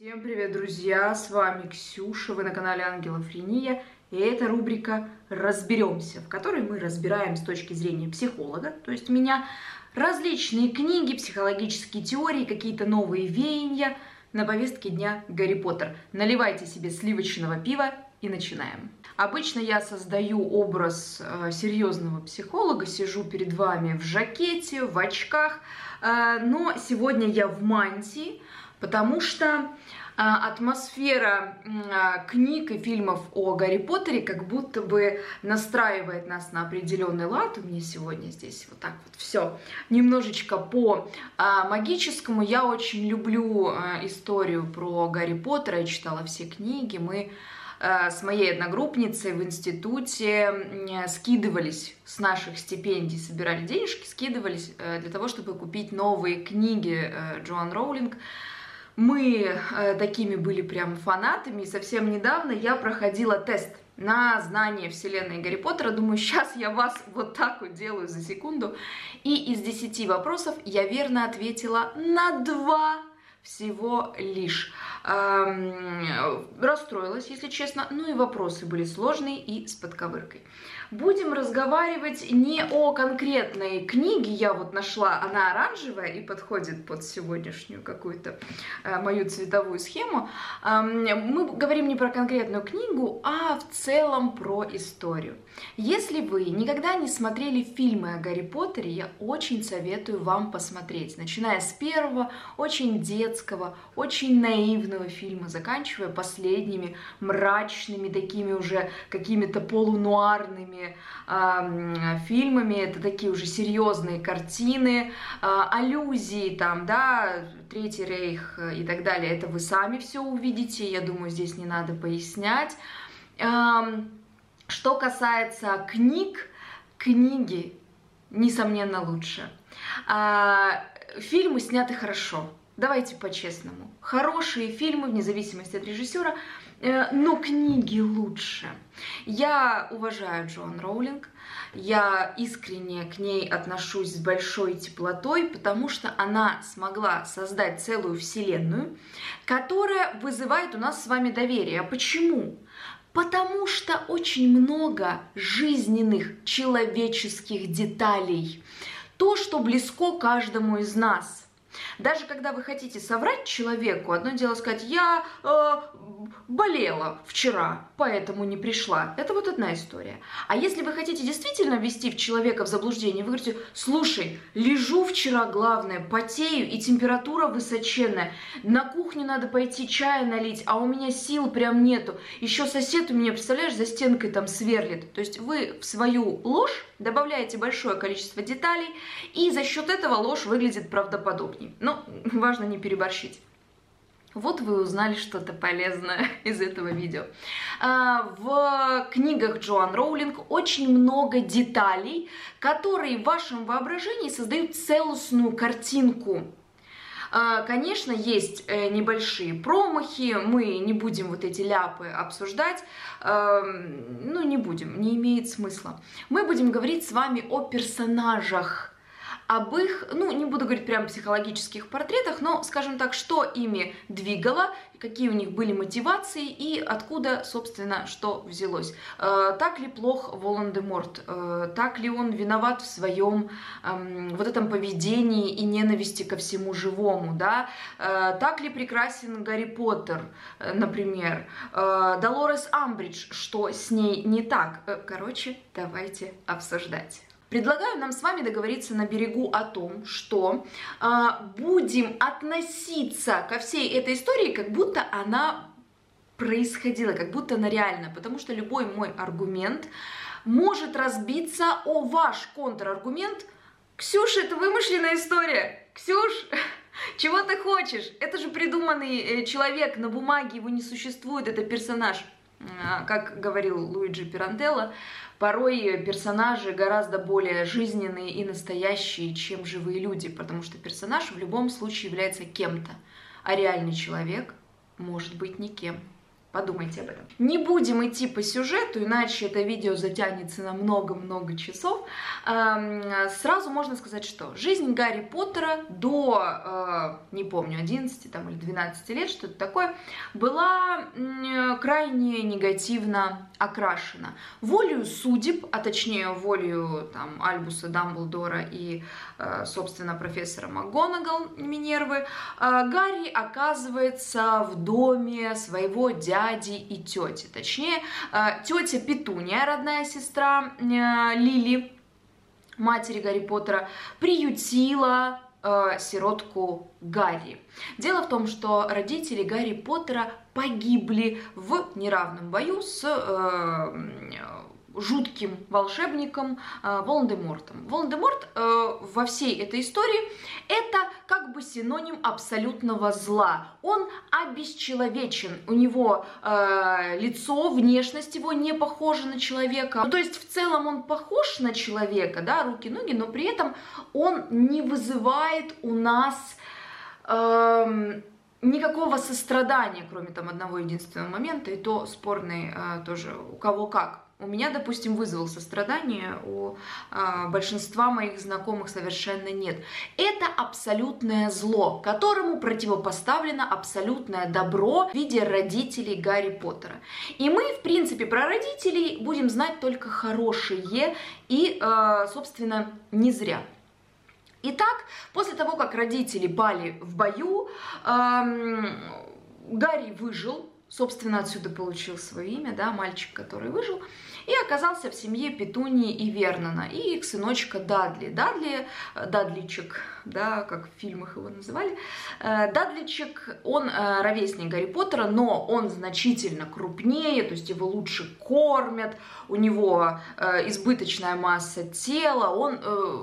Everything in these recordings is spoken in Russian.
Всем привет, друзья! С вами Ксюша, вы на канале Ангелов Рения, и это рубрика «Разберемся», в которой мы разбираем с точки зрения психолога, то есть меня, различные книги, психологические теории, какие-то новые веяния на повестке дня Гарри Поттер. Наливайте себе сливочного пива и начинаем. Обычно я создаю образ э, серьезного психолога, сижу перед вами в жакете, в очках, э, но сегодня я в мантии, потому что а, атмосфера а, книг и фильмов о Гарри Поттере как будто бы настраивает нас на определенный лад. У меня сегодня здесь вот так вот все немножечко по а, магическому. Я очень люблю историю про Гарри Поттера, я читала все книги, мы с моей одногруппницей в институте скидывались с наших стипендий, собирали денежки, скидывались э, для того, чтобы купить новые книги э, Джоан Роулинг мы э, такими были прям фанатами, и совсем недавно я проходила тест на знание вселенной Гарри Поттера. Думаю, сейчас я вас вот так вот делаю за секунду. И из 10 вопросов я верно ответила на два всего лишь. Эм, расстроилась, если честно, ну и вопросы были сложные и с подковыркой. Будем разговаривать не о конкретной книге, я вот нашла, она оранжевая и подходит под сегодняшнюю какую-то э, мою цветовую схему. Мы говорим не про конкретную книгу, а в целом про историю. Если вы никогда не смотрели фильмы о Гарри Поттере, я очень советую вам посмотреть, начиная с первого, очень детского, очень наивного фильма, заканчивая последними мрачными, такими уже какими-то полунуарными фильмами. Это такие уже серьезные картины, э, аллюзии там, да, Третий Рейх и так далее. Это вы сами все увидите, я думаю, здесь не надо пояснять. Что касается книг, книги, несомненно, лучше. А, фильмы сняты хорошо. Давайте по-честному. Хорошие фильмы, вне зависимости от режиссера, но книги лучше. Я уважаю Джоан Роулинг, я искренне к ней отношусь с большой теплотой, потому что она смогла создать целую вселенную, которая вызывает у нас с вами доверие. А почему? Потому что очень много жизненных человеческих деталей. То, что близко каждому из нас – даже когда вы хотите соврать человеку, одно дело сказать, я э, болела вчера, поэтому не пришла. Это вот одна история. А если вы хотите действительно ввести в человека в заблуждение, вы говорите, слушай, лежу вчера, главное, потею и температура высоченная, на кухню надо пойти чая налить, а у меня сил прям нету. Еще сосед у меня, представляешь, за стенкой там сверлит. То есть вы в свою ложь добавляете большое количество деталей, и за счет этого ложь выглядит правдоподобнее. Но важно не переборщить. Вот вы узнали что-то полезное из этого видео. А, в книгах Джоан Роулинг очень много деталей, которые в вашем воображении создают целостную картинку. А, конечно, есть э, небольшие промахи, мы не будем вот эти ляпы обсуждать, ну не будем, не имеет смысла. Мы будем говорить с вами о персонажах, об их, ну, не буду говорить прям психологических портретах, но, скажем так, что ими двигало, какие у них были мотивации и откуда, собственно, что взялось. Э, так ли плох Волан-де-Морт? Э, так ли он виноват в своем э, вот этом поведении и ненависти ко всему живому, да? Э, так ли прекрасен Гарри Поттер, например? Долорес Амбридж, что с ней не так? Короче, давайте обсуждать. Предлагаю нам с вами договориться на берегу о том, что э, будем относиться ко всей этой истории, как будто она происходила, как будто она реальна, потому что любой мой аргумент может разбиться о ваш контраргумент. Ксюша, это вымышленная история. Ксюш, чего ты хочешь? Это же придуманный э, человек на бумаге, его не существует, это персонаж. А, как говорил Луиджи Пирантелло, порой персонажи гораздо более жизненные и настоящие, чем живые люди, потому что персонаж в любом случае является кем-то, а реальный человек может быть никем. Подумайте об этом. Не будем идти по сюжету, иначе это видео затянется на много-много часов. Эм, сразу можно сказать, что жизнь Гарри Поттера до, э, не помню, 11 там, или 12 лет, что-то такое, была крайне негативно окрашена. Волею судеб, а точнее волею там, Альбуса Дамблдора и, э, собственно, профессора МакГонагал Минервы, э, Гарри оказывается в доме своего дяди и тети. Точнее, э, тетя Петуния, родная сестра Лили, матери Гарри Поттера, приютила э, сиротку Гарри. Дело в том, что родители Гарри Поттера погибли в неравном бою с э, жутким волшебником э, Волан-де-Мортом. Волан-де-Морт э, во всей этой истории это как бы синоним абсолютного зла. Он обесчеловечен, у него э, лицо, внешность его не похожа на человека. Ну, то есть в целом он похож на человека, да, руки, ноги, но при этом он не вызывает у нас... Э, никакого сострадания, кроме там одного единственного момента, и то спорный э, тоже у кого как. У меня, допустим, вызвал сострадание, у э, большинства моих знакомых совершенно нет. Это абсолютное зло, которому противопоставлено абсолютное добро в виде родителей Гарри Поттера. И мы, в принципе, про родителей будем знать только хорошие и, э, собственно, не зря. Итак, после того, как родители пали в бою, эм, Гарри выжил, собственно, отсюда получил свое имя, да, мальчик, который выжил, и оказался в семье Петунии и Вернона, и их сыночка Дадли. Дадли, э, Дадличек, да, как в фильмах его называли, э, Дадличек, он э, ровесник Гарри Поттера, но он значительно крупнее, то есть его лучше кормят, у него избыточная масса тела, он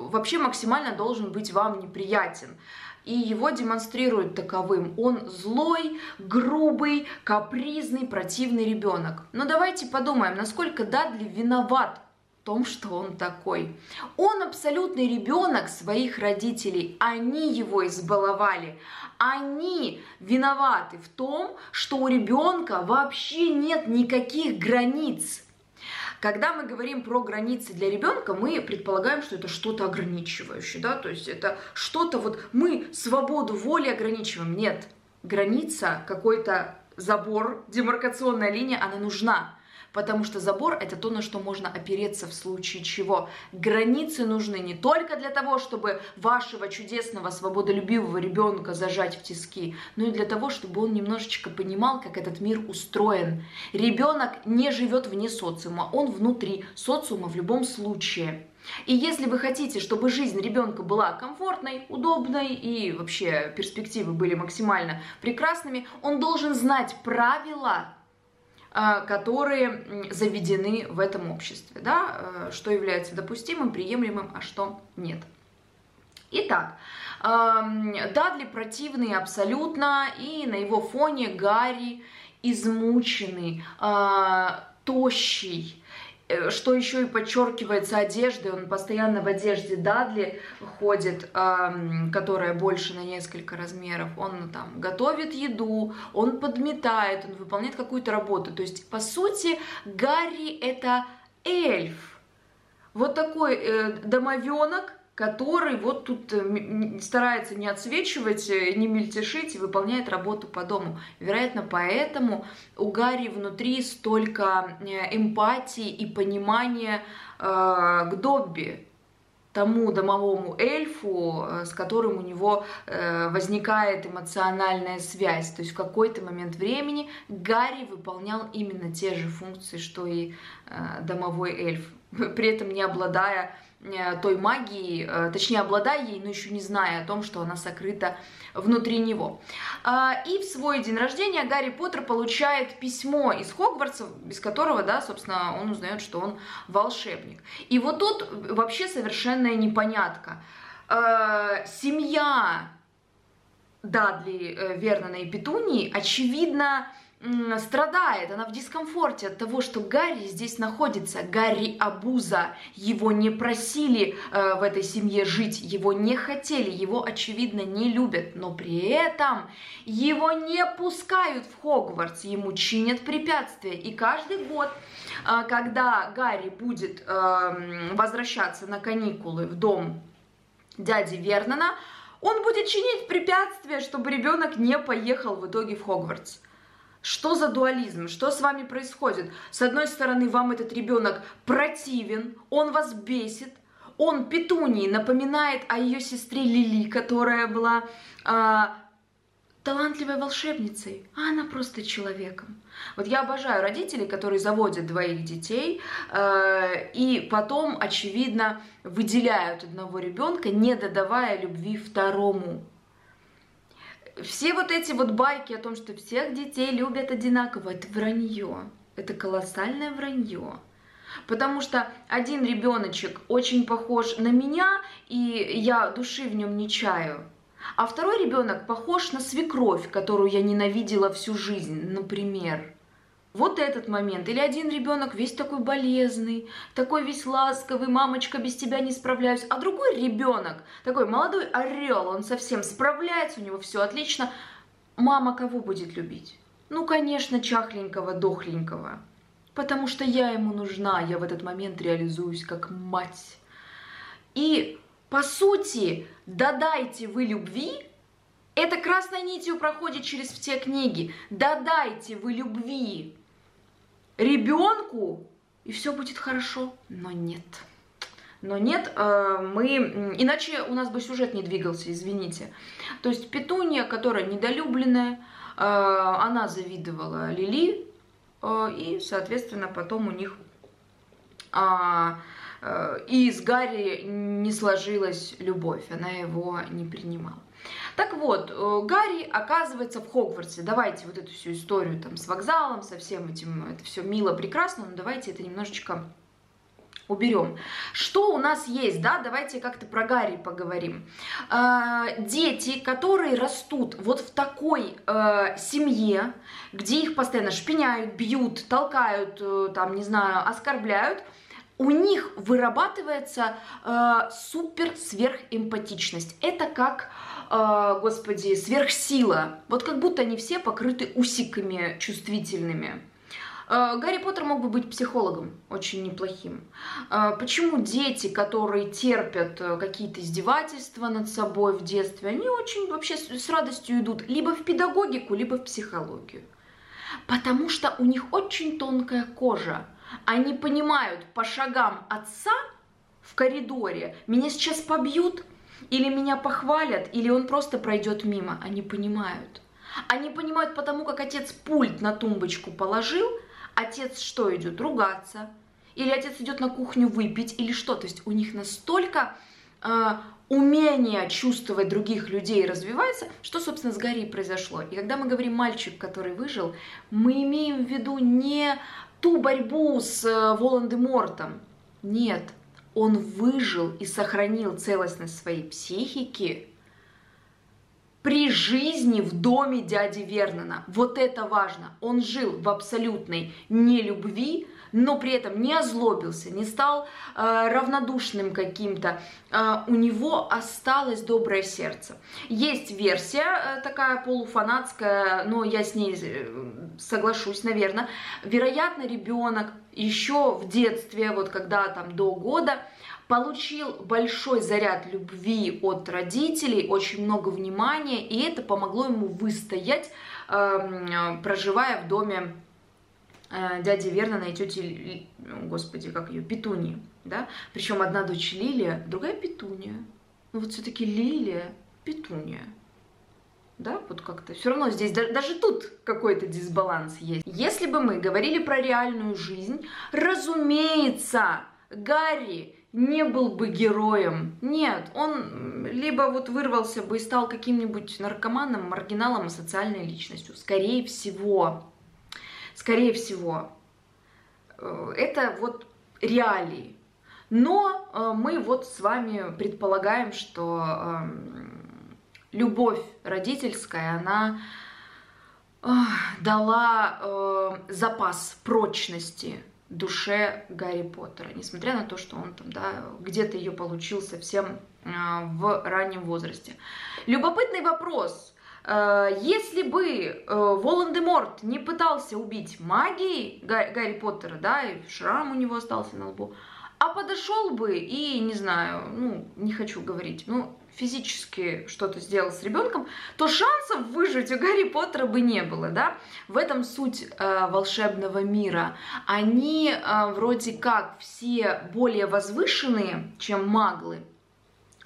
вообще максимально должен быть вам неприятен и его демонстрируют таковым. Он злой, грубый, капризный, противный ребенок. Но давайте подумаем, насколько Дадли виноват в том, что он такой. Он абсолютный ребенок своих родителей, они его избаловали. Они виноваты в том, что у ребенка вообще нет никаких границ. Когда мы говорим про границы для ребенка, мы предполагаем, что это что-то ограничивающее, да, то есть это что-то вот мы свободу воли ограничиваем. Нет, граница, какой-то забор, демаркационная линия, она нужна потому что забор это то, на что можно опереться в случае чего. Границы нужны не только для того, чтобы вашего чудесного, свободолюбивого ребенка зажать в тиски, но и для того, чтобы он немножечко понимал, как этот мир устроен. Ребенок не живет вне социума, он внутри социума в любом случае. И если вы хотите, чтобы жизнь ребенка была комфортной, удобной и вообще перспективы были максимально прекрасными, он должен знать правила которые заведены в этом обществе, да, э, что является допустимым, приемлемым, а что нет. Итак, Дадли противный абсолютно, и на его фоне Гарри измученный, а, тощий, что еще и подчеркивается одеждой, он постоянно в одежде Дадли ходит, которая больше на несколько размеров. Он там готовит еду, он подметает, он выполняет какую-то работу. То есть, по сути, Гарри это эльф. Вот такой э, домовенок, который вот тут э, старается не отсвечивать, э, не мельтешить и выполняет работу по дому. Вероятно, поэтому у Гарри внутри столько э, эмпатии и понимания э, к Добби, тому домовому эльфу, с которым у него э, возникает эмоциональная связь. То есть в какой-то момент времени Гарри выполнял именно те же функции, что и э, домовой эльф, при этом не обладая той магии, э, точнее обладая ей, но еще не зная о том, что она сокрыта внутри него. А, и в свой день рождения Гарри Поттер получает письмо из Хогвартса, без которого, да, собственно, он узнает, что он волшебник. И вот тут вообще совершенная непонятка. Э, семья Дадли, Вернона и Петунии, очевидно, страдает, она в дискомфорте от того, что Гарри здесь находится. Гарри Абуза. Его не просили э, в этой семье жить, его не хотели, его, очевидно, не любят. Но при этом его не пускают в Хогвартс, ему чинят препятствия. И каждый год, э, когда Гарри будет э, возвращаться на каникулы в дом дяди Вернона, он будет чинить препятствия, чтобы ребенок не поехал в итоге в Хогвартс. Что за дуализм? Что с вами происходит? С одной стороны, вам этот ребенок противен, он вас бесит, он Петунии напоминает о ее сестре Лили, которая была э, талантливой волшебницей, а она просто человеком. Вот я обожаю родителей, которые заводят двоих детей э, и потом, очевидно, выделяют одного ребенка, не додавая любви второму все вот эти вот байки о том, что всех детей любят одинаково, это вранье. Это колоссальное вранье. Потому что один ребеночек очень похож на меня, и я души в нем не чаю. А второй ребенок похож на свекровь, которую я ненавидела всю жизнь, например. Вот этот момент. Или один ребенок весь такой болезный, такой весь ласковый, мамочка, без тебя не справляюсь. А другой ребенок, такой молодой орел, он совсем справляется, у него все отлично. Мама кого будет любить? Ну, конечно, чахленького, дохленького. Потому что я ему нужна, я в этот момент реализуюсь как мать. И, по сути, додайте вы любви, это красной нитью проходит через все книги. Додайте вы любви ребенку, и все будет хорошо. Но нет. Но нет, э, мы... Иначе у нас бы сюжет не двигался, извините. То есть Петуния, которая недолюбленная, э, она завидовала Лили, э, и, соответственно, потом у них а, и с Гарри не сложилась любовь, она его не принимала. Так вот, э, Гарри оказывается в Хогвартсе. Давайте вот эту всю историю там с вокзалом, со всем этим, это все мило, прекрасно, но давайте это немножечко уберем. Что у нас есть, да, давайте как-то про Гарри поговорим. Э, дети, которые растут вот в такой э, семье, где их постоянно шпиняют, бьют, толкают, э, там, не знаю, оскорбляют, у них вырабатывается э, супер сверхэмпатичность. Это как э, господи, сверхсила. Вот как будто они все покрыты усиками чувствительными. Э, Гарри Поттер мог бы быть психологом, очень неплохим. Э, почему дети, которые терпят э, какие-то издевательства над собой в детстве, они очень вообще с радостью идут либо в педагогику, либо в психологию? Потому что у них очень тонкая кожа. Они понимают по шагам отца в коридоре, меня сейчас побьют, или меня похвалят, или он просто пройдет мимо. Они понимают. Они понимают потому, как отец пульт на тумбочку положил, отец что идет? Ругаться. Или отец идет на кухню выпить, или что. То есть у них настолько э, умение чувствовать других людей развивается, что, собственно, с Гарри произошло. И когда мы говорим «мальчик, который выжил», мы имеем в виду не ту борьбу с э, Волан-де-Мортом. Нет, он выжил и сохранил целостность своей психики при жизни в доме дяди Вернона. Вот это важно. Он жил в абсолютной нелюбви, но при этом не озлобился, не стал э, равнодушным каким-то. Э, у него осталось доброе сердце. Есть версия э, такая полуфанатская, но я с ней э, соглашусь, наверное. Вероятно, ребенок еще в детстве, вот когда там до года, получил большой заряд любви от родителей, очень много внимания, и это помогло ему выстоять, э, проживая в доме дяди Вернона и тети, господи, как ее, Петунии, да, причем одна дочь Лилия, другая Петуния, ну вот все-таки Лилия, Петуния, да, вот как-то все равно здесь даже тут какой-то дисбаланс есть. Если бы мы говорили про реальную жизнь, разумеется, Гарри не был бы героем. Нет, он либо вот вырвался бы и стал каким-нибудь наркоманом, маргиналом, социальной личностью. Скорее всего. Скорее всего. Э, это вот реалии. Но э, мы вот с вами предполагаем, что эм, любовь родительская, она дала э, запас прочности душе Гарри Поттера, несмотря на то, что он там, да, где-то ее получил совсем в раннем возрасте. Любопытный вопрос. Э, если бы э, Волан-де-Морт не пытался убить магией Гарри, Поттера, да, и шрам у него остался на лбу, а подошел бы и, не знаю, ну, не хочу говорить, ну, физически что-то сделал с ребенком, то шансов выжить у Гарри Поттера бы не было, да? В этом суть э, волшебного мира. Они э, вроде как все более возвышенные, чем маглы,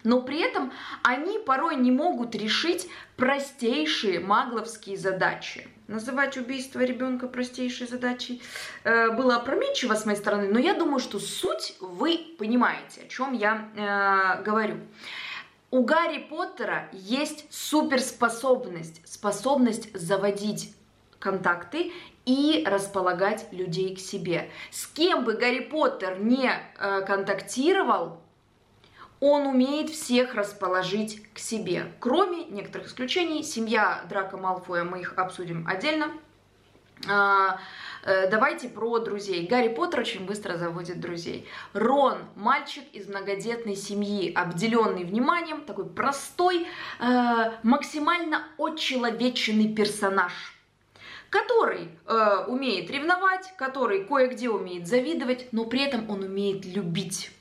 но при этом они порой не могут решить простейшие магловские задачи. Называть убийство ребенка простейшей задачей э, было опрометчиво с моей стороны, но я думаю, что суть вы понимаете, о чем я э, говорю. У Гарри Поттера есть суперспособность, способность заводить контакты и располагать людей к себе. С кем бы Гарри Поттер не э, контактировал, он умеет всех расположить к себе. Кроме некоторых исключений, семья Драка Малфоя, мы их обсудим отдельно. А, э, давайте про друзей. Гарри Поттер очень быстро заводит друзей. Рон, мальчик из многодетной семьи, обделенный вниманием, такой простой, э, максимально очеловеченный персонаж который э, умеет ревновать, который кое-где умеет завидовать, но при этом он умеет любить.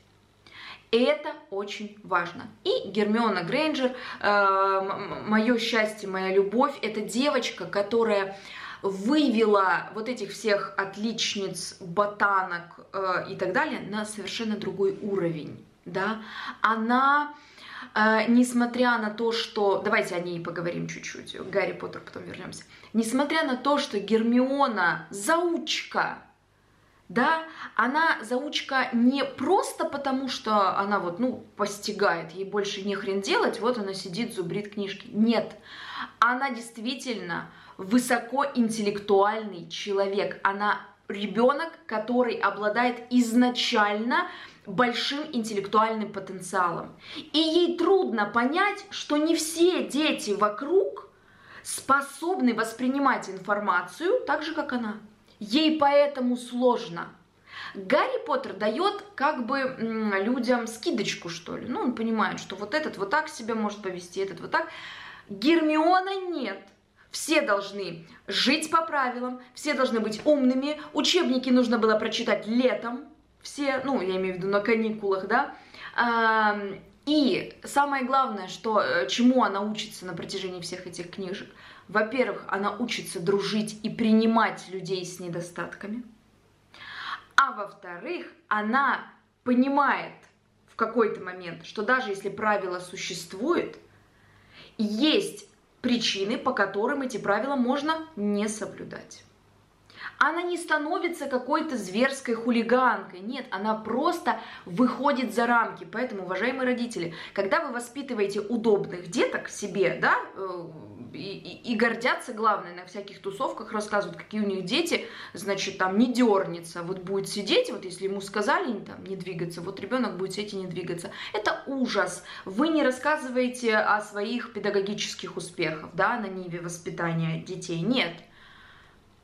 Это очень важно. И Гермиона Грейнджер, э, мое счастье, моя любовь, это девочка, которая вывела вот этих всех отличниц, ботанок э, и так далее на совершенно другой уровень. Да? Она, э, несмотря на то, что... Давайте о ней поговорим чуть-чуть. Гарри Поттер, потом вернемся. Несмотря на то, что Гермиона заучка, да, она заучка не просто потому, что она вот, ну, постигает, ей больше не хрен делать, вот она сидит, зубрит книжки. Нет, она действительно высокоинтеллектуальный человек, она ребенок, который обладает изначально большим интеллектуальным потенциалом. И ей трудно понять, что не все дети вокруг способны воспринимать информацию так же, как она. Ей поэтому сложно. Гарри Поттер дает как бы людям скидочку, что ли. Ну, он понимает, что вот этот вот так себя может повести, этот вот так. Гермиона нет. Все должны жить по правилам, все должны быть умными. Учебники нужно было прочитать летом. Все, ну, я имею в виду на каникулах, да. И самое главное, что, э, чему она учится на протяжении всех этих книжек. Во-первых, она учится дружить и принимать людей с недостатками. А во-вторых, она понимает в какой-то момент, что даже если правила существуют, есть причины, по которым эти правила можно не соблюдать. Она не становится какой-то зверской хулиганкой. Нет, она просто выходит за рамки. Поэтому, уважаемые родители, когда вы воспитываете удобных деток себе, да, э, и, и, и гордятся, главное, на всяких тусовках рассказывают, какие у них дети, значит, там не дернется, вот будет сидеть, вот если ему сказали там не двигаться, вот ребенок будет сидеть и не двигаться. Это ужас. Вы не рассказываете о своих педагогических успехах, да, на ниве воспитания детей. Нет,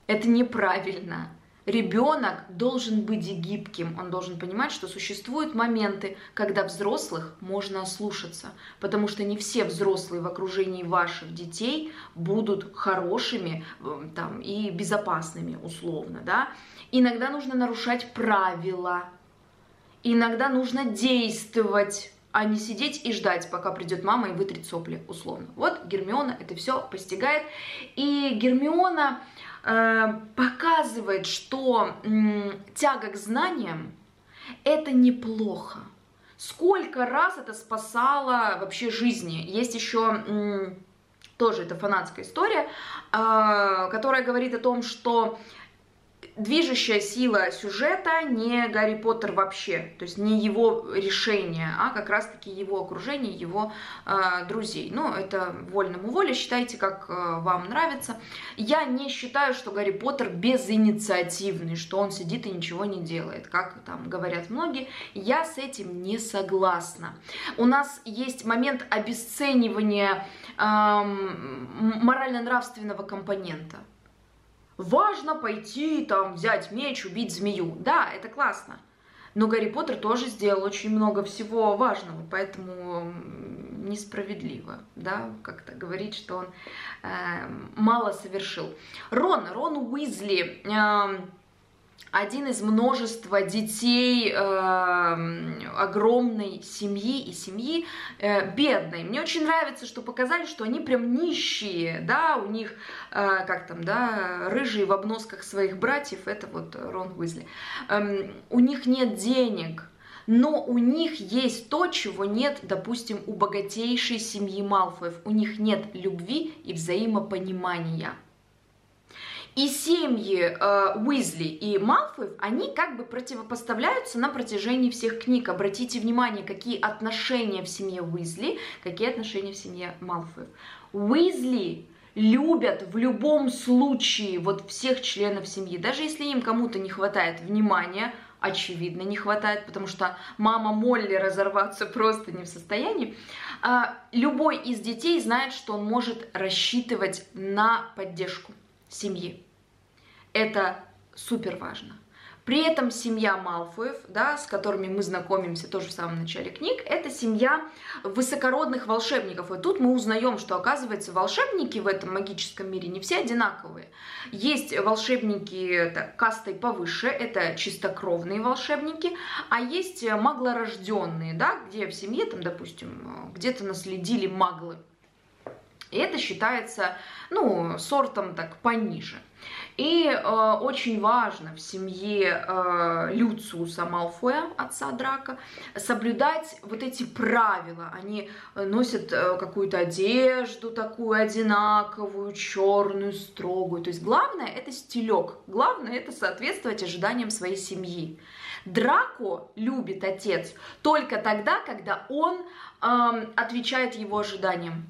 это неправильно. Ребенок должен быть гибким, он должен понимать, что существуют моменты, когда взрослых можно ослушаться, потому что не все взрослые в окружении ваших детей будут хорошими э, там, и безопасными, условно. Да? Иногда нужно нарушать правила, иногда нужно действовать а не сидеть и ждать, пока придет мама и вытрет сопли, условно. Вот Гермиона это все постигает. И Гермиона показывает, что тяга к знаниям это неплохо. Сколько раз это спасало вообще жизни. Есть еще тоже это фанатская история, э, которая говорит о том, что движущая сила сюжета не Гарри Поттер вообще, то есть не его решение, а как раз-таки его окружение, его э, друзей. Ну, это вольному воле, считайте, как э, вам нравится. Я не считаю, что Гарри Поттер безинициативный, что он сидит и ничего не делает, как там говорят многие. Я с этим не согласна. У нас есть момент обесценивания э, морально-нравственного компонента. Важно пойти, там, взять меч, убить змею. Да, это классно. Но Гарри Поттер тоже сделал очень много всего важного, поэтому несправедливо, да, как-то говорить, что он э, мало совершил. Рон, Рон Уизли, э, один из множества детей э, огромной семьи и семьи э, бедной. Мне очень нравится, что показали, что они прям нищие, да, у них, э, как там, да, рыжие в обносках своих братьев, это вот Рон Уизли. Э, у них нет денег, но у них есть то, чего нет, допустим, у богатейшей семьи Малфоев. У них нет любви и взаимопонимания. И семьи э, Уизли и Малфоев, они как бы противопоставляются на протяжении всех книг. Обратите внимание, какие отношения в семье Уизли, какие отношения в семье Малфоев. Уизли любят в любом случае вот всех членов семьи, даже если им кому-то не хватает внимания, очевидно, не хватает, потому что мама Молли разорваться просто не в состоянии. А, любой из детей знает, что он может рассчитывать на поддержку семьи. Это супер важно. При этом семья Малфоев, да, с которыми мы знакомимся тоже в самом начале книг, это семья высокородных волшебников. И тут мы узнаем, что, оказывается, волшебники в этом магическом мире не все одинаковые. Есть волшебники это, кастой повыше, это чистокровные волшебники, а есть маглорожденные, да, где в семье, там, допустим, где-то наследили маглы. И это считается, ну, сортом так пониже. И э, очень важно в семье э, Люциуса Малфоя, отца Драка, соблюдать вот эти правила. Они носят э, какую-то одежду такую одинаковую, черную, строгую. То есть главное это стилек, главное это соответствовать ожиданиям своей семьи. Драко любит отец только тогда, когда он э, отвечает его ожиданиям.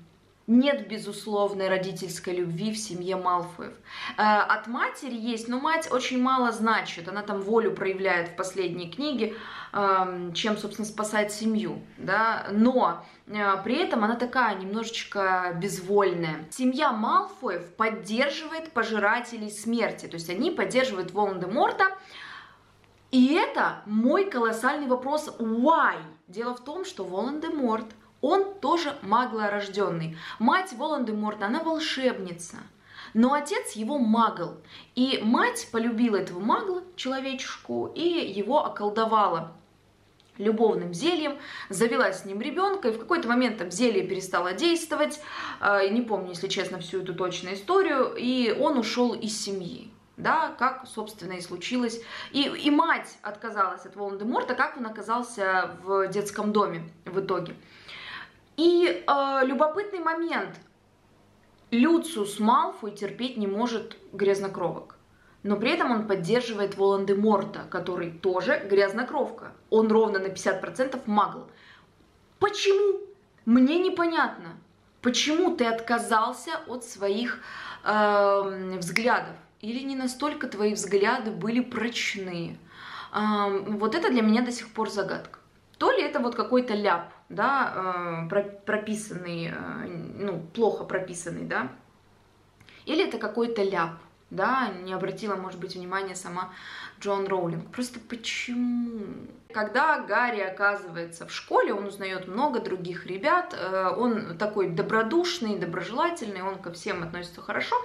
Нет безусловной родительской любви в семье Малфоев. Э, от матери есть, но мать очень мало значит. Она там волю проявляет в последней книге, эм, чем, собственно, спасать семью. Да? Но э, при этом она такая немножечко безвольная. Семья Малфоев поддерживает пожирателей смерти. То есть они поддерживают Волан-де-Морта. И это мой колоссальный вопрос. Why? Дело в том, что Волан-де-Морт – он тоже маглорожденный. Мать Волан-де-Морта, она волшебница. Но отец его магл. И мать полюбила этого магла, человечешку, и его околдовала любовным зельем, завела с ним ребенка, и в какой-то момент там зелье перестало действовать, э, не помню, если честно, всю эту точную историю, и он ушел из семьи да, как, собственно, и случилось. И, и мать отказалась от Волан-де-Морта, как он оказался в детском доме в итоге. И э, любопытный момент. Люциус Малфой терпеть не может грязнокровок. Но при этом он поддерживает Волан-де-Морта, который тоже грязнокровка. Он ровно на 50% магл. Почему? Мне непонятно. Почему ты отказался от своих э, взглядов? Или не настолько твои взгляды были прочные? Э, вот это для меня до сих пор загадка. То ли это вот какой-то ляп, да, э, прописанный, э, ну, плохо прописанный, да, или это какой-то ляп, да, не обратила, может быть, внимания сама Джон Роулинг. Просто почему? Когда Гарри оказывается в школе, он узнает много других ребят, э, он такой добродушный, доброжелательный, он ко всем относится хорошо,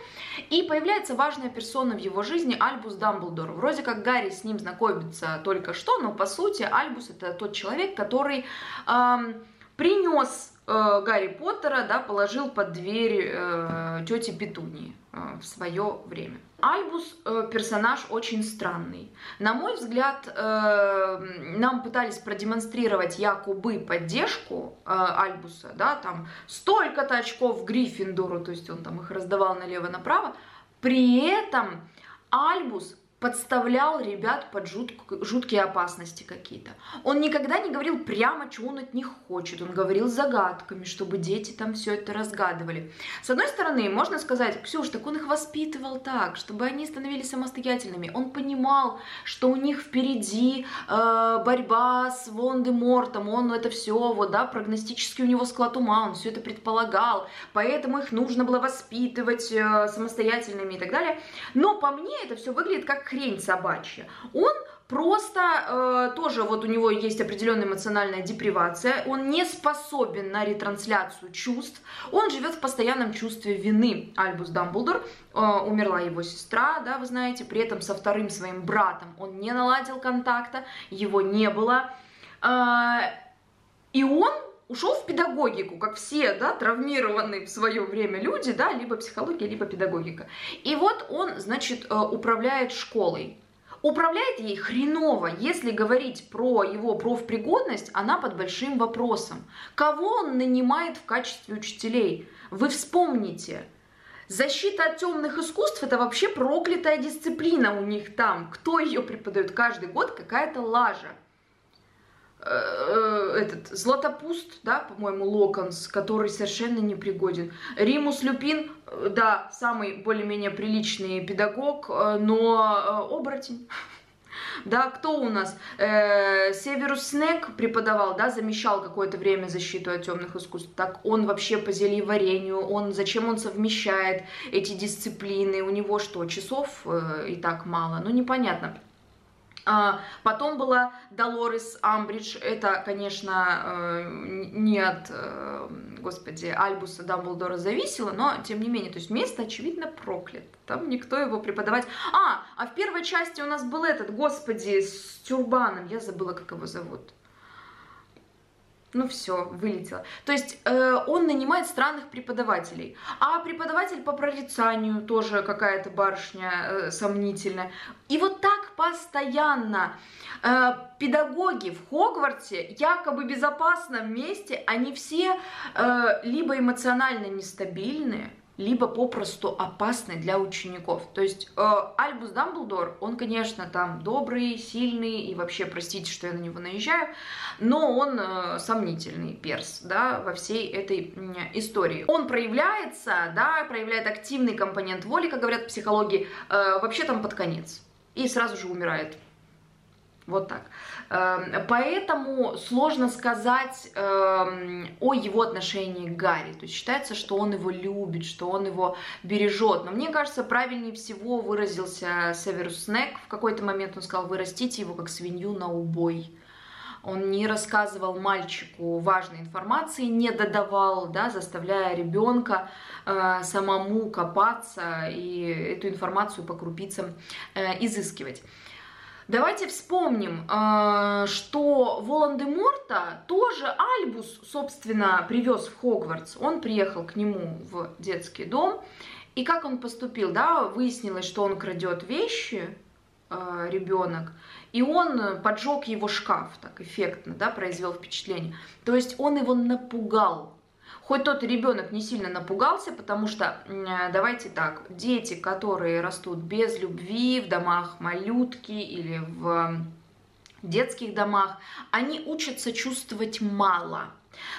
и появляется важная персона в его жизни, Альбус Дамблдор. Вроде как Гарри с ним знакомится только что, но по сути Альбус это тот человек, который эм, принес э, Гарри Поттера, да, положил под дверь э, тети Петунии в свое время. Альбус э, персонаж очень странный. На мой взгляд, э, нам пытались продемонстрировать якобы поддержку э, Альбуса, да, там столько-то очков Гриффиндору, то есть он там их раздавал налево-направо. При этом Альбус подставлял ребят под жут... жуткие опасности какие-то. Он никогда не говорил прямо, что он от них хочет. Он говорил загадками, чтобы дети там все это разгадывали. С одной стороны, можно сказать, Ксюш, так он их воспитывал так, чтобы они становились самостоятельными. Он понимал, что у них впереди э, борьба с Волан-де-Мортом, он это все, вот, да, прогностический у него склад ума, он все это предполагал, поэтому их нужно было воспитывать э, самостоятельными и так далее. Но по мне это все выглядит как хрень собачья. Он просто э, тоже вот у него есть определенная эмоциональная депривация, он не способен на ретрансляцию чувств, он живет в постоянном чувстве вины. Альбус Дамблдор, э, умерла его сестра, да, вы знаете, при этом со вторым своим братом он не наладил контакта, его не было. Э, и он ушел в педагогику, как все, да, травмированные в свое время люди, да, либо психология, либо педагогика. И вот он, значит, э, управляет школой. Управляет ей хреново, если говорить про его профпригодность, она под большим вопросом. Кого он нанимает в качестве учителей? Вы вспомните, Защита от темных искусств это вообще проклятая дисциплина у них там. Кто ее преподает каждый год, какая-то лажа. Э, этот Златопуст, да, по-моему, Локонс, который совершенно непригоден. Римус Люпин, э, да, самый более-менее приличный педагог, э, но оборотень. Да, кто у нас? Э, Северус Снег преподавал, да, замещал какое-то время защиту от темных искусств. Так он вообще по зельеварению, он зачем он совмещает эти дисциплины? У него что, часов э, и так мало? Ну, непонятно. А, потом была Долорес Амбридж, это, конечно, э, не от, э, господи, Альбуса Дамблдора зависело, но, тем не менее, то есть место, очевидно, проклято, там никто его преподавать... А, а в первой части у нас был этот, господи, с тюрбаном, я забыла, как его зовут ну все, вылетело. То есть э, он нанимает странных преподавателей. А преподаватель по прорицанию тоже какая-то барышня э, сомнительная. И вот так постоянно. Э, педагоги в Хогвартсе, якобы безопасном месте, они все э, либо эмоционально нестабильные, либо попросту опасны для учеников. То есть э, Альбус Дамблдор, он, конечно, там добрый, сильный, и вообще, простите, что я на него наезжаю, но он э, сомнительный перс, да, во всей этой э, истории. Он проявляется, да, проявляет активный компонент воли, как говорят психологи, э, вообще там под конец, и сразу же умирает. Вот так. Эм, поэтому сложно сказать эм, о его отношении к Гарри. То есть считается, что он его любит, что он его бережет. Но мне кажется, правильнее всего выразился Северус Снег. В какой-то момент он сказал, вы растите его как свинью на убой. Он не рассказывал мальчику важной информации, не додавал, да, заставляя ребенка э, самому копаться и эту информацию по крупицам э, изыскивать. Давайте вспомним, э, что Волан-де-Морта тоже Альбус, собственно, привез в Хогвартс. Он приехал к нему в детский дом. И как он поступил, да, выяснилось, что он крадет вещи, э, ребенок, и он поджег его шкаф, так эффектно, да, произвел впечатление. То есть он его напугал, Хоть тот ребенок не сильно напугался, потому что, давайте так, дети, которые растут без любви в домах малютки или в детских домах, они учатся чувствовать мало.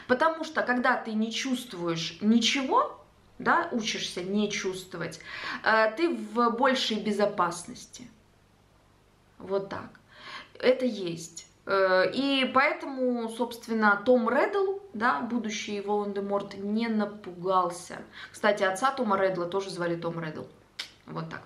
Потому что, когда ты не чувствуешь ничего, да, учишься не чувствовать, э, ты в большей безопасности. Вот так. Это есть. Э, и поэтому, собственно, Том Реддл, да, будущий Волан-де-Морт, не напугался. Кстати, отца Тома Реддла тоже звали Том Реддл. Вот так.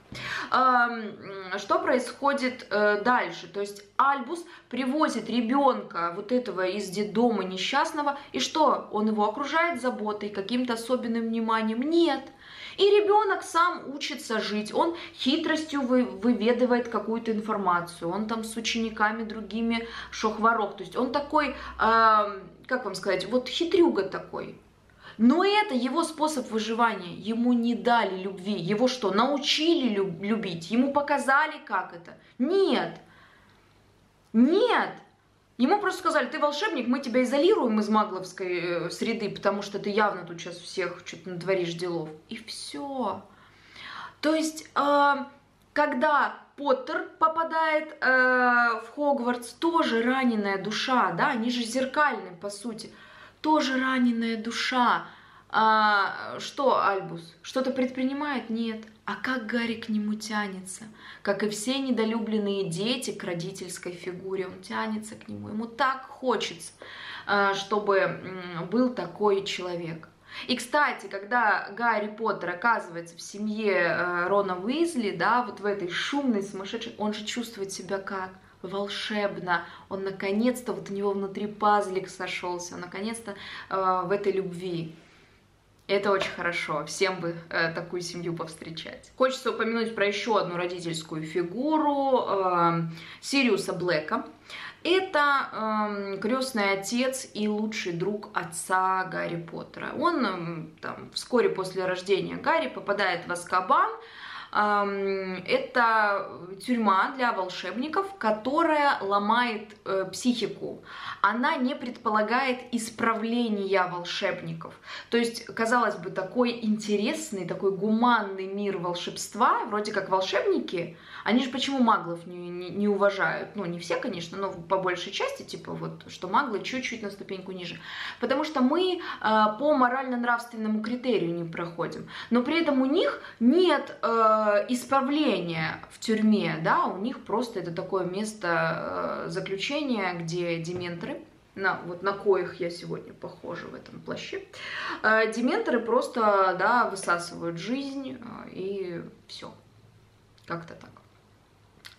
Что происходит э, дальше? То есть Альбус привозит ребенка вот этого из детдома несчастного, и что? Он его окружает заботой, каким-то особенным вниманием? Нет. И ребенок сам учится жить, он хитростью вы, выведывает какую-то информацию, он там с учениками другими шохворок, то есть он такой, э, как вам сказать, вот хитрюга такой. Но это его способ выживания. Ему не дали любви. Его что, научили люб любить? Ему показали, как это? Нет. Нет. Ему просто сказали, ты волшебник, мы тебя изолируем из магловской э, среды, потому что ты явно тут сейчас всех что-то натворишь делов. И все. То есть э, Когда Поттер попадает э, в Хогвартс, тоже раненая душа, да, они же зеркальные, по сути, тоже раненая душа. А, что Альбус? Что-то предпринимает? Нет. А как Гарри к нему тянется? Как и все недолюбленные дети к родительской фигуре, он тянется к нему. Ему так хочется, а, чтобы был такой человек. И, кстати, когда Гарри Поттер оказывается в семье э, Рона Уизли, да, вот в этой шумной, сумасшедшей, он же чувствует себя как? волшебно, он наконец-то, вот у него внутри пазлик сошелся, он наконец-то э, в этой любви. Это очень хорошо, всем бы э, такую семью повстречать. Хочется упомянуть про еще одну родительскую фигуру э, Сириуса Блэка. Это э, крестный отец и лучший друг отца Гарри Поттера. Он э, там, вскоре после рождения Гарри попадает в Аскабан, это тюрьма для волшебников, которая ломает э, психику. Она не предполагает исправления волшебников. То есть, казалось бы, такой интересный, такой гуманный мир волшебства, вроде как волшебники, они же почему маглов не, не, не уважают? Ну, не все, конечно, но по большей части, типа вот, что маглы чуть-чуть на ступеньку ниже. Потому что мы э, по морально-нравственному критерию не проходим. Но при этом у них нет э, исправления в тюрьме, да, у них просто это такое место э, заключения, где дементоры, на, вот на коих я сегодня похожа в этом плаще, э, дементоры просто, да, высасывают жизнь э, и все. Как-то так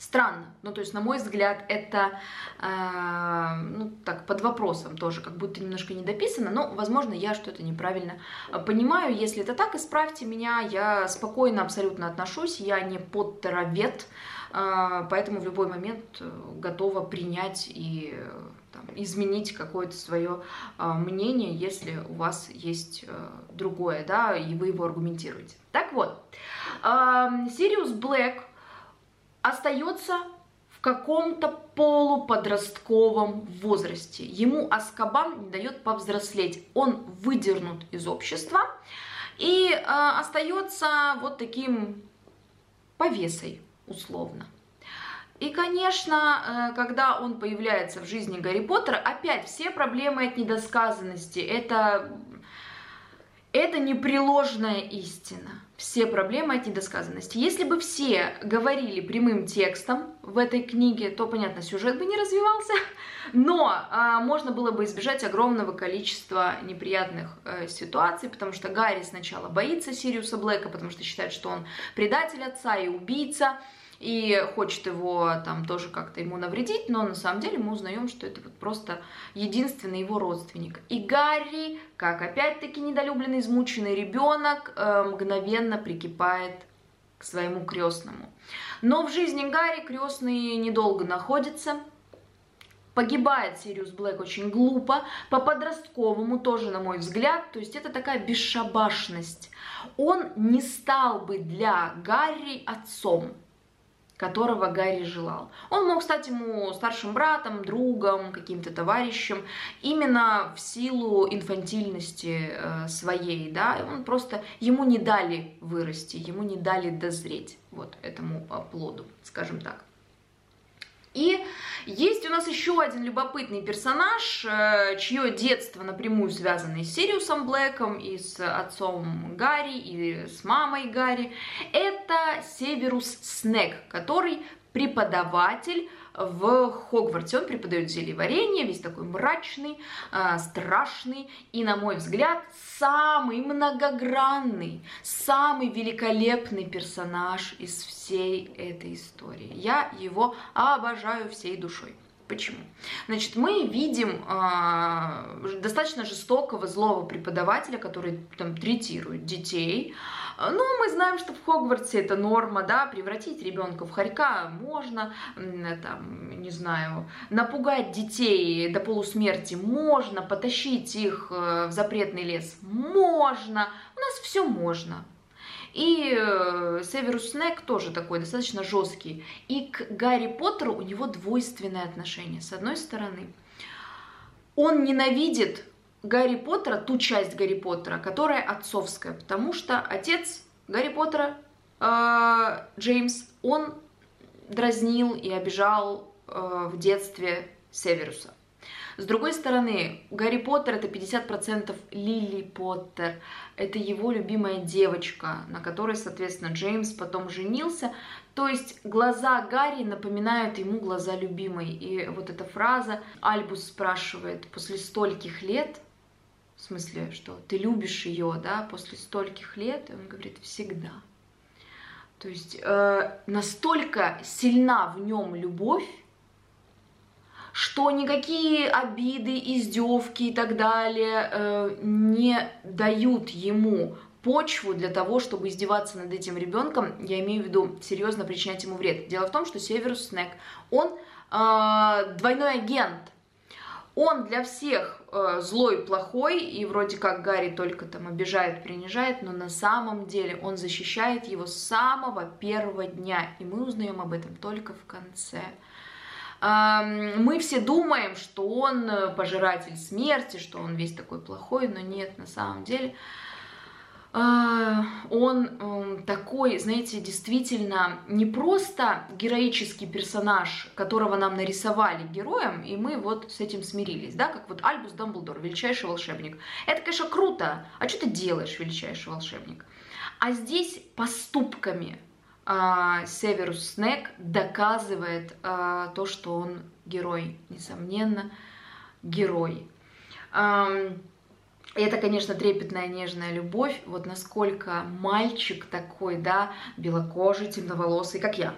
странно. Ну, то есть, на мой взгляд, это, э, ну, так, под вопросом тоже, как будто немножко не дописано, но, возможно, я что-то неправильно э, понимаю. Если это так, исправьте меня, я спокойно абсолютно отношусь, я не подтеровед, э, поэтому в любой момент э, готова принять и там, изменить какое-то свое э, мнение, если у вас есть э, другое, да, и вы его аргументируете. Так вот, Сириус Блэк остается в каком-то полуподростковом возрасте. Ему Аскабан не дает повзрослеть. Он выдернут из общества и э, остается вот таким повесой условно. И, конечно, э, когда он появляется в жизни Гарри Поттера, опять все проблемы от недосказанности. Это, это непреложная истина все проблемы от недосказанности. Если бы все говорили прямым текстом в этой книге, то, понятно, сюжет бы не развивался, но а, можно было бы избежать огромного количества неприятных э, ситуаций, потому что Гарри сначала боится Сириуса Блэка, потому что считает, что он предатель отца и убийца, и хочет его там тоже как-то ему навредить, но на самом деле мы узнаем, что это вот просто единственный его родственник. И Гарри, как опять-таки недолюбленный, измученный ребенок, э, мгновенно прикипает к своему крестному. Но в жизни Гарри крестный недолго находится, Погибает Сириус Блэк очень глупо, по-подростковому тоже, на мой взгляд, то есть это такая бесшабашность. Он не стал бы для Гарри отцом, которого Гарри желал. Он мог стать ему старшим братом, другом, каким-то товарищем, именно в силу инфантильности э, своей, да, он просто, ему не дали вырасти, ему не дали дозреть вот этому э, плоду, скажем так. И есть у нас еще один любопытный персонаж, э, чье детство напрямую связано и с Сириусом Блэком, и с отцом Гарри, и с мамой Гарри. Это Северус Снег, который преподаватель в Хогвартсе. Он преподает зельеварение, весь такой мрачный, э, страшный и, на мой взгляд, самый многогранный, самый великолепный персонаж из всей этой истории. Я его обожаю всей душой. Почему? Значит, мы видим э, достаточно жестокого, злого преподавателя, который там третирует детей. Но ну, мы знаем, что в Хогвартсе это норма, да, превратить ребенка в хорька можно, там, не знаю, напугать детей до полусмерти можно, потащить их э, в запретный лес можно, у нас все можно. И э, Северус Снег тоже такой достаточно жесткий. И к Гарри Поттеру у него двойственное отношение. С одной стороны, он ненавидит Гарри Поттера, ту часть Гарри Поттера, которая отцовская, потому что отец Гарри Поттера э, Джеймс, он дразнил и обижал э, в детстве Северуса. С другой стороны, Гарри Поттер это 50% Лили Поттер. Это его любимая девочка, на которой, соответственно, Джеймс потом женился. То есть глаза Гарри напоминают ему глаза любимой. И вот эта фраза Альбус спрашивает после стольких лет, в смысле, что ты любишь ее, да, после стольких лет, и он говорит, всегда. То есть э, настолько сильна в нем любовь, что никакие обиды, издевки и так далее э, не дают ему почву для того, чтобы издеваться над этим ребенком, я имею в виду серьезно причинять ему вред. Дело в том, что Северус Снег, он э, двойной агент. Он для всех э, злой, плохой, и вроде как Гарри только там обижает, принижает, но на самом деле он защищает его с самого первого дня, и мы узнаем об этом только в конце мы все думаем, что он э, пожиратель смерти, что он весь такой плохой, но нет, на самом деле а, он такой, знаете, действительно не просто героический персонаж, которого нам нарисовали героем, и мы вот с этим смирились, да, как вот Альбус Дамблдор, величайший волшебник. Это, конечно, круто, а что ты делаешь, величайший волшебник? А здесь поступками, Северус Снег доказывает а, то, что он герой, несомненно, герой. Это, конечно, трепетная, нежная любовь. Вот насколько мальчик такой, да, белокожий, темноволосый, как я,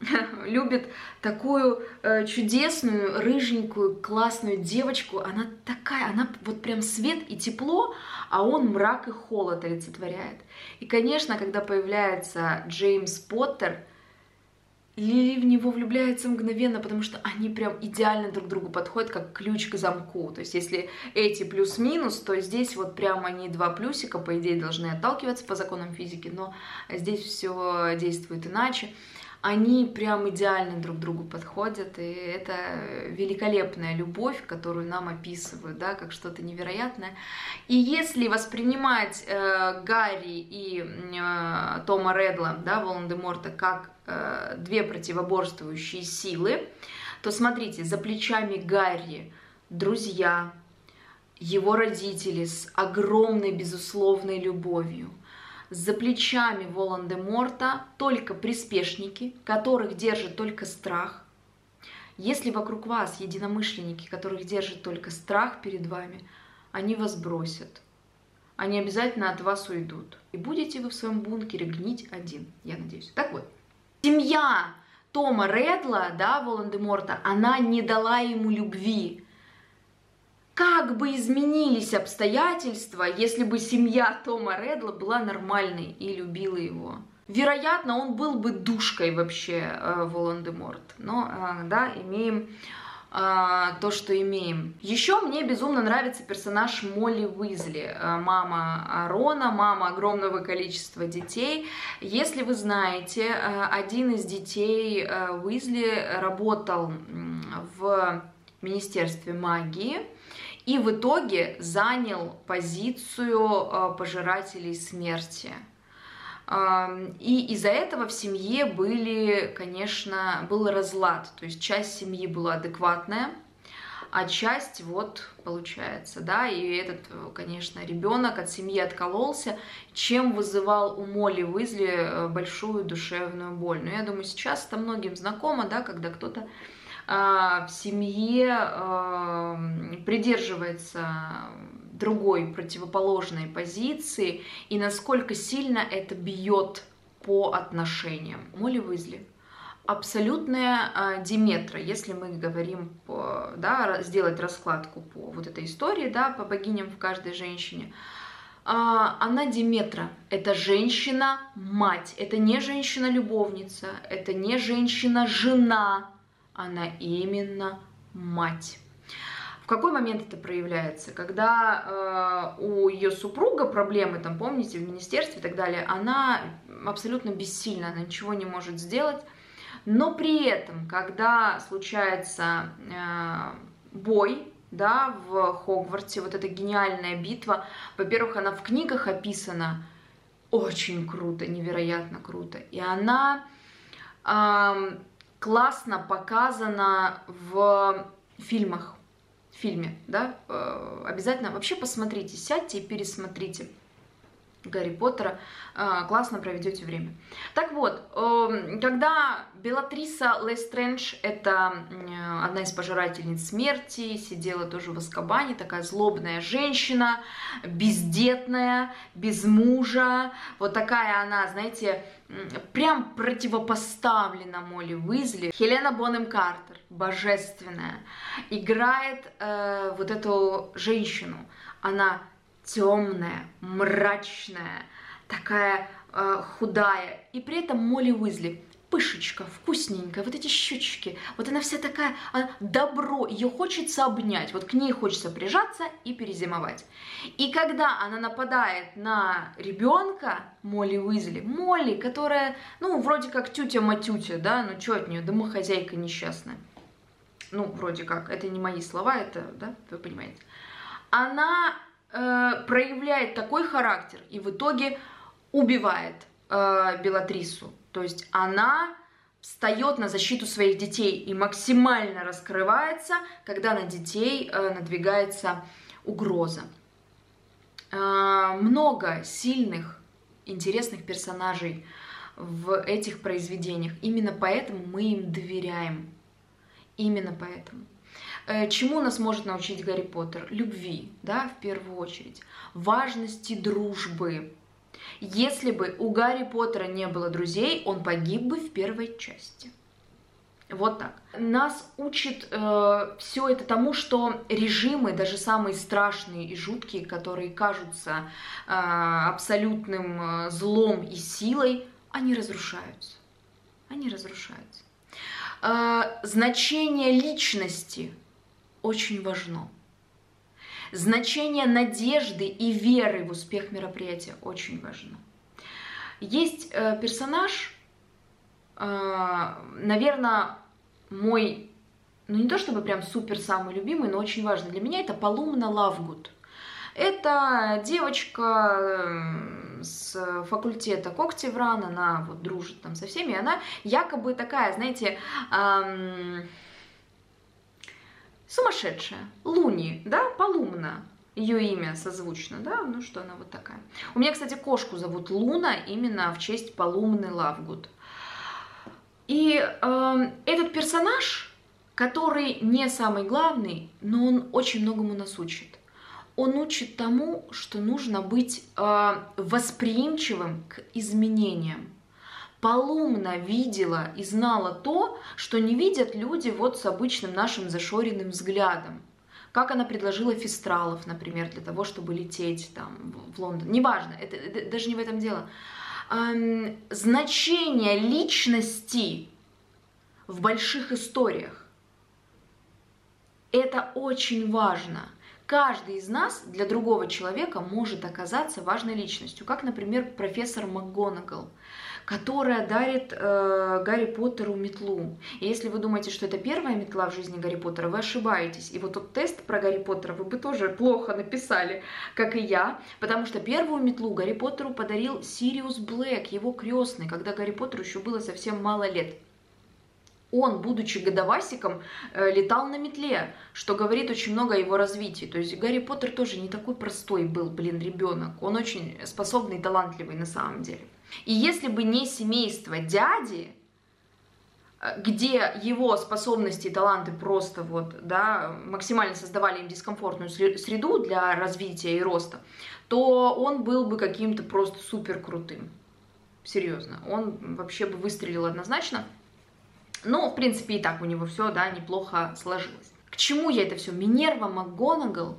любит такую э, чудесную, рыженькую, классную девочку. Она такая, она вот прям свет и тепло, а он мрак и холод олицетворяет. И, конечно, когда появляется Джеймс Поттер, Лили в него влюбляется мгновенно, потому что они прям идеально друг другу подходят, как ключ к замку. То есть, если эти плюс-минус, то здесь вот прям они два плюсика, по идее, должны отталкиваться по законам физики, но здесь все действует иначе они прям идеально друг другу подходят, и это великолепная любовь, которую нам описывают, да, как что-то невероятное. И если воспринимать э, Гарри и э, Тома Редла, да, Волан-де-Морта, как э, две противоборствующие силы, то смотрите, за плечами Гарри друзья, его родители с огромной безусловной любовью – за плечами Волан-де-Морта только приспешники, которых держит только страх. Если вокруг вас единомышленники, которых держит только страх перед вами, они вас бросят. Они обязательно от вас уйдут. И будете вы в своем бункере гнить один, я надеюсь. Так вот, семья Тома Редла, да, Волан-де-Морта, она не дала ему любви как бы изменились обстоятельства, если бы семья Тома Редла была нормальной и любила его. Вероятно, он был бы душкой вообще э, Волан-де-Морт. Но, э, да, имеем э, то, что имеем. Еще мне безумно нравится персонаж Молли Уизли, э, мама Рона, мама огромного количества детей. Если вы знаете, э, один из детей э, Уизли работал в Министерстве магии, и в итоге занял позицию э, пожирателей смерти. И из-за этого в семье были, конечно, был разлад, то есть часть семьи была адекватная, а часть вот получается, да, и этот, конечно, ребенок от семьи откололся, чем вызывал у Молли Уизли э, большую душевную боль. Но я думаю, сейчас это многим знакомо, да, когда кто-то в семье а, придерживается другой противоположной позиции и насколько сильно это бьет по отношениям. Молли Уизли абсолютная а, Диметра, если мы говорим, по, да, сделать раскладку по вот этой истории, да, по богиням в каждой женщине, а, она Диметра, это женщина-мать, это не женщина-любовница, это не женщина-жена, она именно мать. В какой момент это проявляется? Когда э, у ее супруга проблемы, там, помните, в министерстве и так далее, она абсолютно бессильна, она ничего не может сделать. Но при этом, когда случается э, бой, да, в Хогвартсе, вот эта гениальная битва, во-первых, она в книгах описана очень круто, невероятно круто. И она э, классно показана в фильмах, в фильме, да, э, обязательно вообще посмотрите, сядьте и пересмотрите. Гарри Поттера, а, классно проведете время. Так вот, эм, когда Белатриса Лестрэндж, это одна из пожирательниц смерти, сидела тоже в Аскабане, такая злобная женщина, бездетная, без мужа, вот такая она, знаете, прям противопоставлена Молли Уизли. Хелена Бонем Картер, божественная, играет э, вот эту женщину. Она темная, мрачная, такая э, худая. И при этом Молли Уизли пышечка, вкусненькая, вот эти щечки, вот она вся такая, она, добро, ее хочется обнять, вот к ней хочется прижаться и перезимовать. И когда она нападает на ребенка, Молли Уизли, Молли, которая, ну, вроде как тютя-матютя, да, ну, что от нее, домохозяйка несчастная. Ну, вроде как, это не мои слова, это, да, вы понимаете. Она э, проявляет такой характер и в итоге убивает э, Белатрису. То есть она встает на защиту своих детей и максимально раскрывается, когда на детей э, надвигается угроза. Э, много сильных, интересных персонажей в этих произведениях. Именно поэтому мы им доверяем. Именно поэтому. Э, чему нас может научить Гарри Поттер? Любви, да, в первую очередь. Важности дружбы. Если бы у Гарри Поттера не было друзей, он погиб бы в первой части. Вот так. Нас учит э, все это тому, что режимы, даже самые страшные и жуткие, которые кажутся э, абсолютным э, злом и силой, они разрушаются. Они разрушаются. Э, значение личности очень важно. Значение надежды и веры в успех мероприятия очень важно. Есть э, персонаж, э, наверное, мой, ну не то чтобы прям супер самый любимый, но очень важный для меня, это Палумна Лавгуд. Это девочка э, с факультета Коктевран, она вот дружит там со всеми, она якобы такая, знаете, эм, сумасшедшая, Луни, да, Полумна, ее имя созвучно, да, ну что она вот такая. У меня, кстати, кошку зовут Луна, именно в честь Полумны Лавгуд. И э, этот персонаж, который не самый главный, но он очень многому нас учит. Он учит тому, что нужно быть э, восприимчивым к изменениям полумно видела и знала то, что не видят люди вот с обычным нашим зашоренным взглядом. Как она предложила фестралов, например, для того, чтобы лететь там в Лондон. Неважно, это, это даже не в этом дело. Эм, значение личности в больших историях. Это очень важно. Каждый из нас для другого человека может оказаться важной личностью, как, например, профессор МакГонагал которая дарит э, Гарри Поттеру метлу. И если вы думаете, что это первая метла в жизни Гарри Поттера, вы ошибаетесь. И вот тот тест про Гарри Поттера вы бы тоже плохо написали, как и я, потому что первую метлу Гарри Поттеру подарил Сириус Блэк, его крестный, когда Гарри Поттеру еще было совсем мало лет. Он, будучи годовасиком, э, летал на метле, что говорит очень много о его развитии. То есть Гарри Поттер тоже не такой простой был, блин, ребенок. Он очень способный и талантливый на самом деле. И если бы не семейство дяди, э, где его способности и таланты просто вот, да, максимально создавали им дискомфортную среду для развития и роста, то он был бы каким-то просто супер крутым. Серьезно, он вообще бы выстрелил однозначно. Но, в принципе, и так у него все, да, неплохо сложилось. К чему я это все? Минерва МакГонагал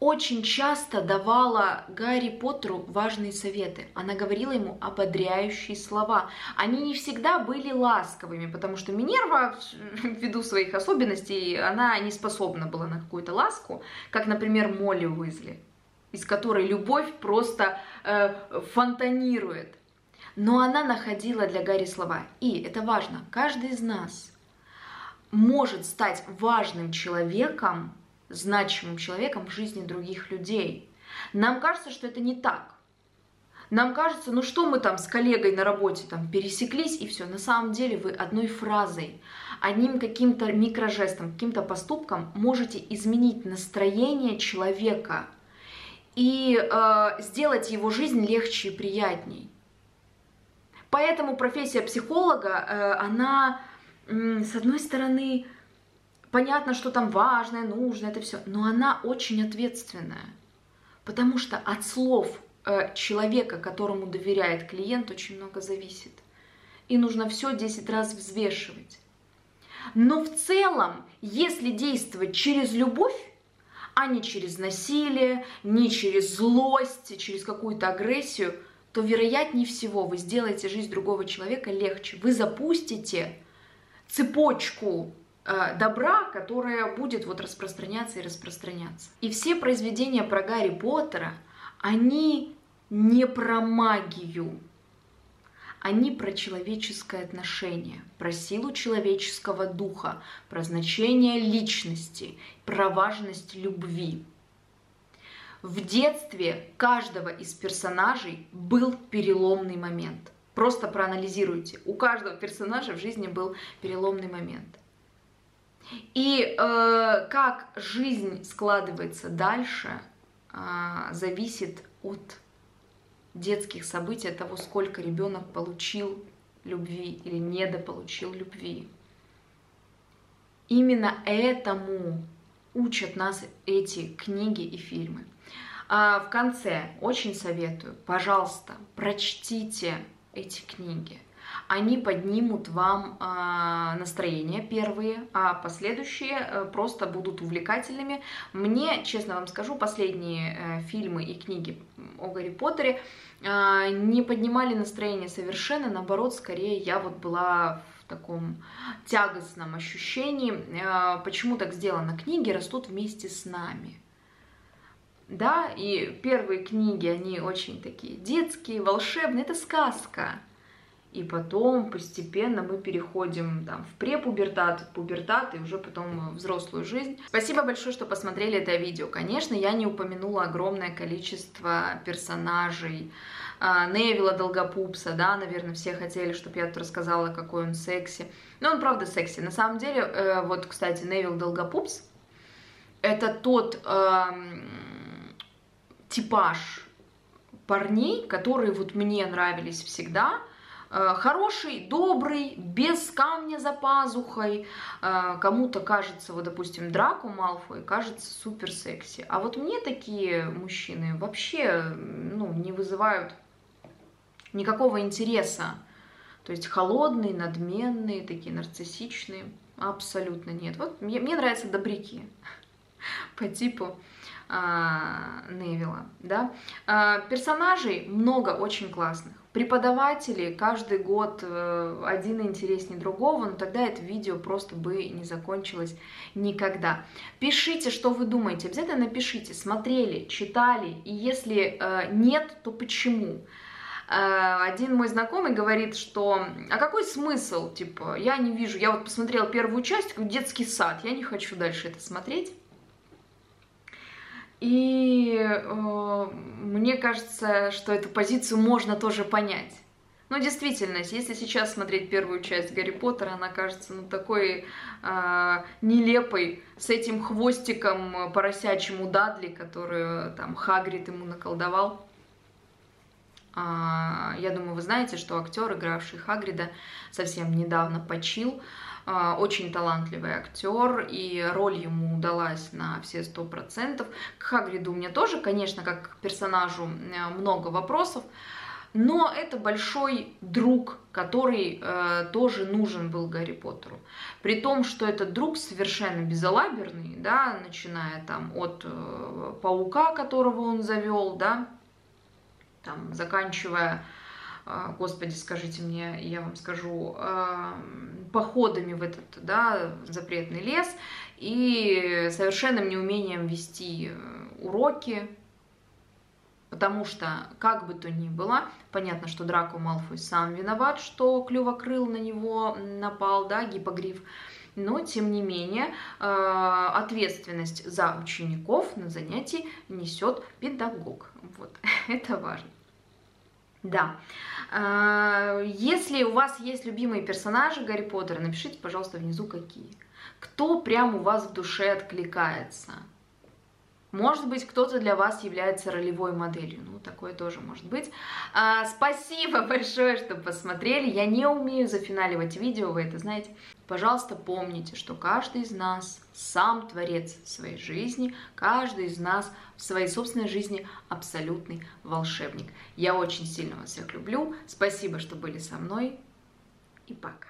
очень часто давала Гарри Поттеру важные советы. Она говорила ему ободряющие слова. Они не всегда были ласковыми, потому что Минерва, ввиду своих особенностей, она не способна была на какую-то ласку, как, например, Молли Уизли, из которой любовь просто э, фонтанирует. Но она находила для Гарри слова. И, это важно, каждый из нас может стать важным человеком, значимым человеком в жизни других людей. Нам кажется, что это не так. Нам кажется, ну что мы там с коллегой на работе там пересеклись и все. На самом деле вы одной фразой, одним каким-то микрожестом, каким-то поступком можете изменить настроение человека и э, сделать его жизнь легче и приятней. Поэтому профессия психолога, э, она, э, с одной стороны, понятно, что там важное, нужное, это все, но она очень ответственная. Потому что от слов э, человека, которому доверяет клиент, очень много зависит. И нужно все 10 раз взвешивать. Но в целом, если действовать через любовь, а не через насилие, не через злость, через какую-то агрессию, то вероятнее всего вы сделаете жизнь другого человека легче. Вы запустите цепочку добра, которая будет вот распространяться и распространяться. И все произведения про Гарри Поттера, они не про магию, они про человеческое отношение, про силу человеческого духа, про значение личности, про важность любви. В детстве каждого из персонажей был переломный момент. Просто проанализируйте. У каждого персонажа в жизни был переломный момент. И э, как жизнь складывается дальше, э, зависит от детских событий, от того, сколько ребенок получил любви или недополучил любви. Именно этому учат нас эти книги и фильмы. А в конце очень советую, пожалуйста, прочтите эти книги. Они поднимут вам э, настроение первые, а последующие э, просто будут увлекательными. Мне, честно вам скажу, последние э, фильмы и книги о Гарри Поттере э, не поднимали настроение совершенно, наоборот, скорее я вот была в таком тягостном ощущении. Э, почему так сделано? Книги растут вместе с нами да, и первые книги, они очень такие детские, волшебные, это сказка. И потом постепенно мы переходим там, в препубертат, пубертат и уже потом в взрослую жизнь. Спасибо большое, что посмотрели это видео. Конечно, я не упомянула огромное количество персонажей. А, Невилла Долгопупса, да, наверное, все хотели, чтобы я тут рассказала, какой он секси. Но он правда секси. На самом деле, э, вот, кстати, Невилл Долгопупс, это тот э, типаж парней, которые вот мне нравились всегда, хороший, добрый, без камня за пазухой. Э, кому-то кажется, вот, допустим, Драку Малфой кажется супер секси. А вот мне такие мужчины вообще ну, не вызывают никакого интереса. То есть холодные, надменные, такие нарциссичные. Абсолютно нет. Вот мне, мне нравятся добряки по типу а, Невилла. Да? Персонажей много очень классных. Преподаватели каждый год э, один интереснее другого, но тогда это видео просто бы не закончилось никогда. Пишите, что вы думаете, обязательно напишите, смотрели, читали, и если э, нет, то почему? Э, один мой знакомый говорит, что а какой смысл, типа, я не вижу, я вот посмотрел первую часть, детский сад, я не хочу дальше это смотреть. И э, мне кажется, что эту позицию можно тоже понять. Ну, действительно, если сейчас смотреть первую часть Гарри Поттера, она кажется, ну, такой э, нелепой, с этим хвостиком поросячьим у Дадли, который там Хагрид ему наколдовал. А, я думаю, вы знаете, что актер, игравший Хагрида, совсем недавно почил. А, очень талантливый актер, и роль ему удалась на все сто процентов. К Хагриду у меня тоже, конечно, как к персонажу много вопросов, но это большой друг, который э, тоже нужен был Гарри Поттеру. При том, что этот друг совершенно безалаберный, да, начиная там от э, паука, которого он завел, да, там, заканчивая а, господи, скажите мне, я вам скажу, а, походами в этот да, запретный лес и совершенным неумением вести э, уроки, потому что, как бы то ни было, понятно, что Драко Малфой сам виноват, что Клювокрыл на него напал, да, гипогриф, но, тем не менее, э, ответственность за учеников на занятии несет педагог. Вот, это важно. Да. А, если у вас есть любимые персонажи Гарри Поттера, напишите, пожалуйста, внизу какие. Кто прям у вас в душе откликается? Может быть, кто-то для вас является ролевой моделью. Ну, такое тоже может быть. А, спасибо большое, что посмотрели. Я не умею зафиналивать видео, вы это знаете. Пожалуйста, помните, что каждый из нас сам творец своей жизни, каждый из нас в своей собственной жизни абсолютный волшебник. Я очень сильно вас всех люблю. Спасибо, что были со мной. И пока.